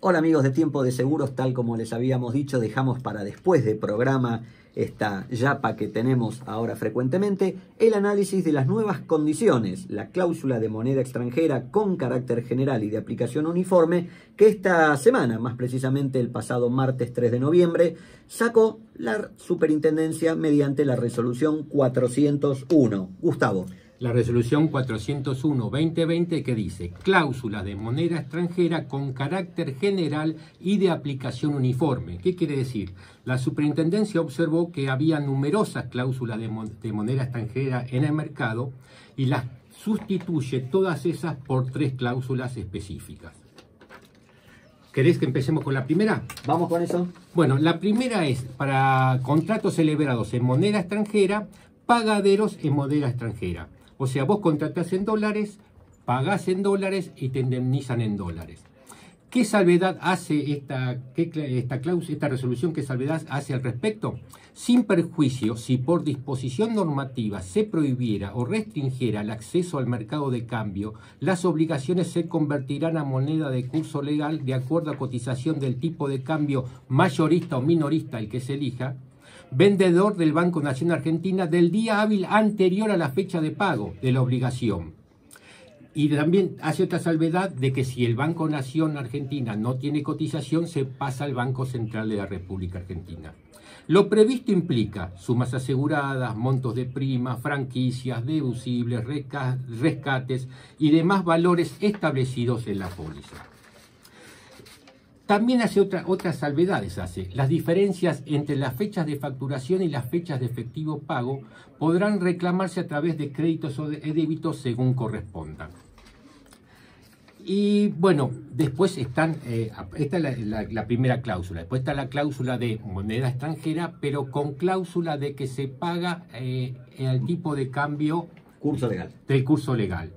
Hola amigos de Tiempo de Seguros, tal como les habíamos dicho, dejamos para después del programa esta yapa que tenemos ahora frecuentemente, el análisis de las nuevas condiciones, la cláusula de moneda extranjera con carácter general y de aplicación uniforme, que esta semana, más precisamente el pasado martes 3 de noviembre, sacó la superintendencia mediante la resolución 401. Gustavo la resolución 401-2020 que dice cláusulas de moneda extranjera con carácter general y de aplicación uniforme. ¿Qué quiere decir? La superintendencia observó que había numerosas cláusulas de, moneda extranjera en el mercado y las sustituye todas esas por tres cláusulas específicas. ¿Querés que empecemos con la primera? Vamos con eso. Bueno, la primera es para contratos celebrados en moneda extranjera, pagaderos en moneda extranjera. O sea, vos contratás en dólares, pagás en dólares y te indemnizan en dólares. ¿Qué salvedad hace esta, esta, cláusula, esta resolución? ¿Qué salvedad hace al respecto? Sin perjuicio, si por disposición normativa se prohibiera o restringiera el acceso al mercado de cambio, las obligaciones se convertirán a moneda de curso legal de acuerdo a cotización del tipo de cambio mayorista o minorista, el que se elija, vendedor del Banco Nación Argentina del día hábil anterior a la fecha de pago de la obligación. Y también hace otra salvedad de que si el Banco Nación Argentina no tiene cotización, se pasa al Banco Central de la República Argentina. Lo previsto implica sumas aseguradas, montos de prima, franquicias, deducibles, rescates y demás valores establecidos en la póliza. También hace otra, otras salvedades, hace. Las diferencias entre las fechas de facturación y las fechas de efectivo pago podrán reclamarse a través de créditos o de débitos según correspondan. Y bueno, después están, eh, esta es la, primera cláusula, después está la cláusula de moneda extranjera, pero con cláusula de que se paga eh, el tipo de cambio curso legal. del curso legal.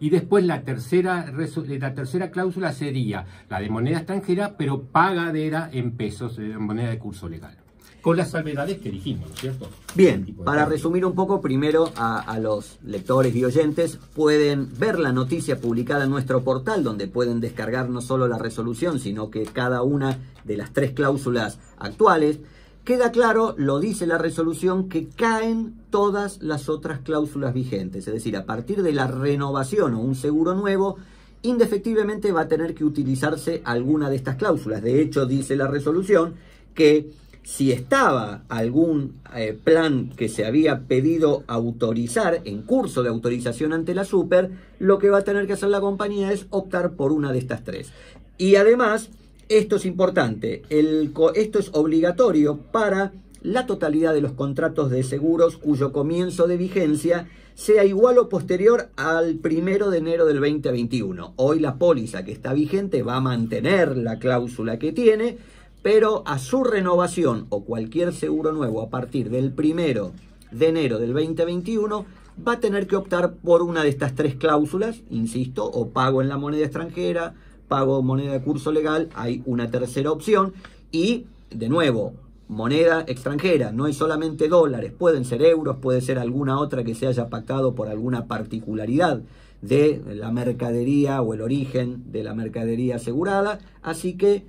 Y después la tercera, la tercera cláusula sería la de moneda extranjera, pero pagadera en pesos, en moneda de curso legal. Con las salvedades que dijimos, ¿no es cierto? Bien, para resumir un poco, primero a, a, los lectores y oyentes pueden ver la noticia publicada en nuestro portal, donde pueden descargar no solo la resolución, sino que cada una de las tres cláusulas actuales. Queda claro, lo dice la resolución, que caen todas las otras cláusulas vigentes. Es decir, a partir de la renovación o un seguro nuevo, indefectiblemente va a tener que utilizarse alguna de estas cláusulas. De hecho, dice la resolución que si estaba algún eh, plan que se había pedido autorizar en curso de autorización ante la super, lo que va a tener que hacer la compañía es optar por una de estas tres. Y además esto es importante, esto es obligatorio para la totalidad de los contratos de seguros cuyo comienzo de vigencia sea igual o posterior al primero de enero del 2021. Hoy la póliza que está vigente va a mantener la cláusula que tiene, pero a su renovación o cualquier seguro nuevo a partir del primero de enero del 2021 va a tener que optar por una de estas tres cláusulas, insisto, o pago en la moneda extranjera, pago moneda de curso legal, hay una tercera opción. Y de nuevo, moneda extranjera, no es solamente dólares, pueden ser euros, puede ser alguna otra que se haya pactado por alguna particularidad de la mercadería o el origen de la mercadería asegurada, así que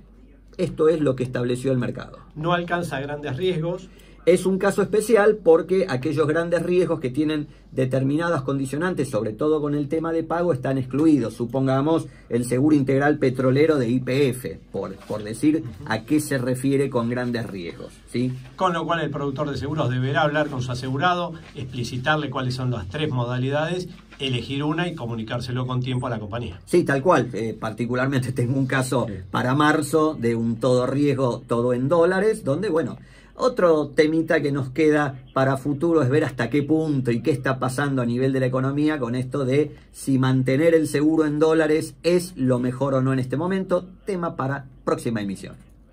esto es lo que estableció el mercado. No alcanza grandes riesgos, es un caso especial porque aquellos grandes riesgos que tienen determinadas condicionantes, sobre todo con el tema de pago, están excluidos. Supongamos el seguro integral petrolero de IPF, por, por decir a qué se refiere con grandes riesgos. ¿sí? Con lo cual el productor de seguros deberá hablar con su asegurado, explicitarle cuáles son las tres modalidades elegir una y comunicárselo con tiempo a la compañía. Sí, tal cual. Eh, particularmente tengo un caso para marzo de un todo riesgo, todo en dólares, donde, bueno, otro temita que nos queda para futuro es ver hasta qué punto y qué está pasando a nivel de la economía con esto de si mantener el seguro en dólares es lo mejor o no en este momento. Tema para próxima emisión.